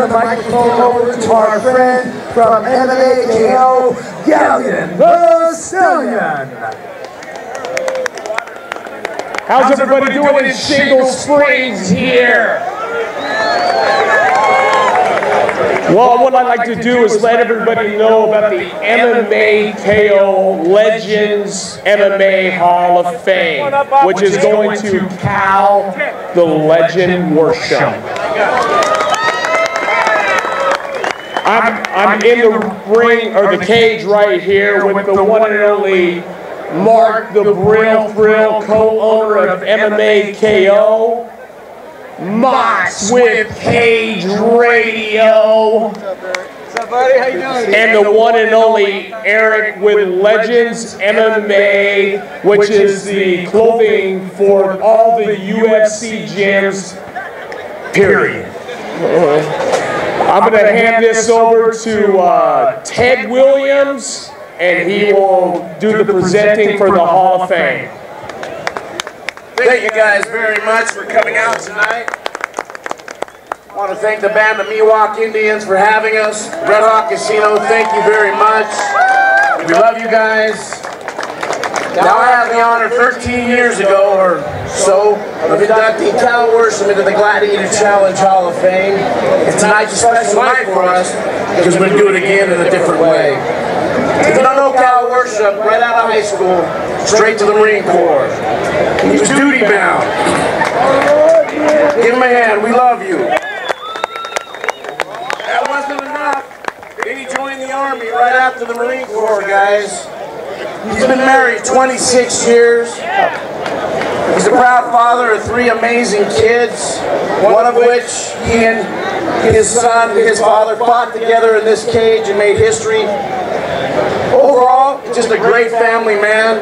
the microphone over to our friend from MMA KO, Gallion the Stallion. How's everybody doing in Shingle Springs here? Well, what I'd like to do is let everybody know about the MMA KO Legends MMA Hall of Fame, which is going to Cal the Legend Worsham. I'm, I'm in the ring, or the cage right here with the one and only Mark the Brill Thrill, co-owner of MMA KO. Mott's with Cage Radio. What's up, buddy? How you doing? And the one and only Eric with Legends MMA, which is the clothing for all the UFC gyms, period. I'm going to hand this over to uh, Ted Williams, and he will do the presenting for the Hall of Fame. Thank you guys very much for coming out tonight. I want to thank the band the Miwok Indians for having us. Red Hawk Casino, thank you very much. We love you guys. Now I have the honor 13 years ago or so of inducting Cal Worsham into the Gladiator Challenge Hall of Fame. And tonight's a special night for us because we're going to do it again in a different way. If you don't know Cal Worsham, right out of high school, straight to the Marine Corps. He was duty bound. Give him a hand, we love you. That wasn't enough. Then he joined the Army right after the Marine Corps, guys. He's been married 26 years. He's a proud father of three amazing kids, one of which he and his son, his father, fought together in this cage and made history. Overall, just a great family man.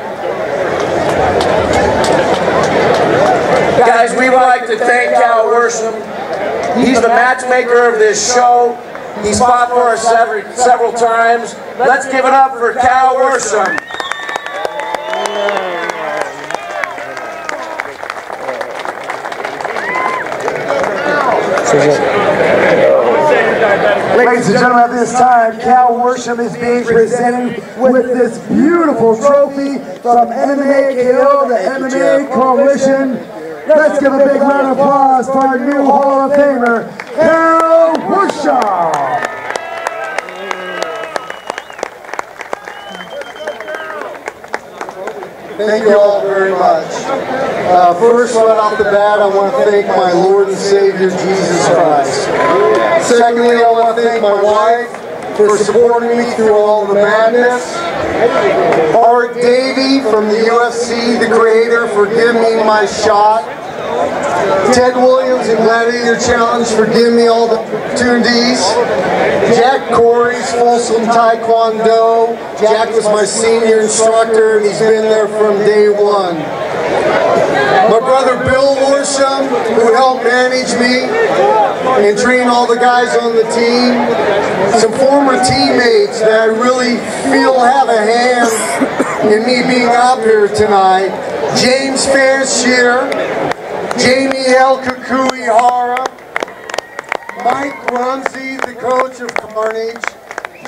Guys, we would like to thank Cal Worsham. He's the matchmaker of this show. He's fought for us several, several times. Let's give it up for Cal Worsham. Ladies and gentlemen, at this time, Cal Worsham is being presented with this beautiful trophy from MMA KO, the MMA Coalition. Let's give a big round of applause for our new Hall of Famer, Cal Worsham. Thank you all very much. Uh, first, right off the bat, I want to thank my Lord and Savior, Jesus Christ. Secondly, I want to thank my wife for supporting me through all the madness. Art Davie from the UFC, the creator, for giving me my shot. Ted Williams and Gladiator Challenge for giving me all the opportunities. Jack Corey's Folsom Taekwondo. Jack was my senior instructor and he's been there from day one. My brother Bill Worsham, who helped manage me and train all the guys on the team. Some former teammates that I really feel have a hand in me being up here tonight. James Fanshear, Jamie El Kukui Hara, Mike Rumsey, the coach of Carnage,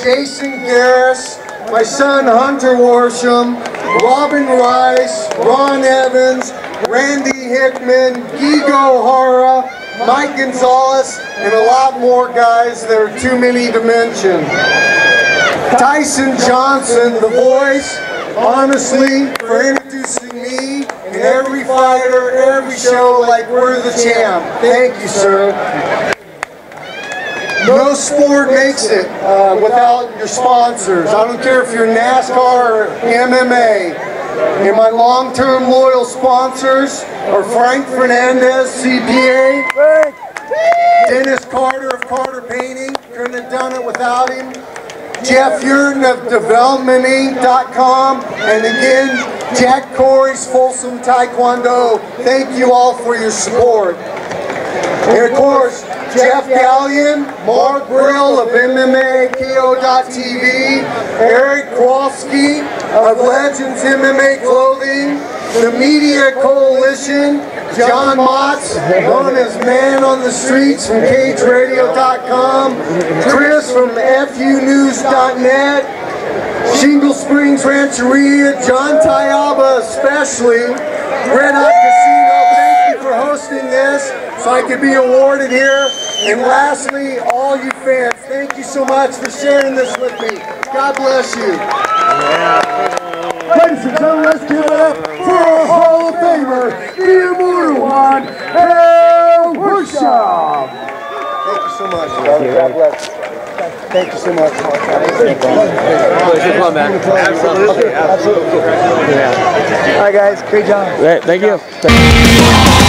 Jason Garris, my son Hunter Worsham, Robin Rice, Ron Evans, Randy Hickman, Gigo Hara, Mike Gonzalez, and a lot more guys that are too many to mention. Tyson Johnson, the voice, honestly, for and every fighter, every show like we're the champ. Thank you, sir. No sport makes it uh, without your sponsors. I don't care if you're NASCAR or MMA. And my long-term loyal sponsors are Frank Fernandez, CPA, Dennis Carter of Carter Painting, couldn't have done it without him, Jeff Yurton of DevelopmentInc.com, and again, Jack Corey's Folsom Taekwondo. Thank you all for your support. And of course, Jeff Gallion, Mark Brill of MMAKO.tv, Eric Kowalski of Legends MMA Clothing, the Media Coalition, John Motts, known as Man on the Streets from CageRadio.com, Chris from FUNews.net, Shingle Springs Rancheria, John Tayaba especially, Red Hawk Casino, thank you for hosting this so I could be awarded here. And lastly, all you fans, thank you so much for sharing this with me. God bless you. Ladies and gentlemen, let's give it up for our Hall of Famer, the immortal one, Cal Worsham. Thank you so much. God bless. Thank you so much. Absolutely. Absolutely. All right, guys. Great job. Thank you.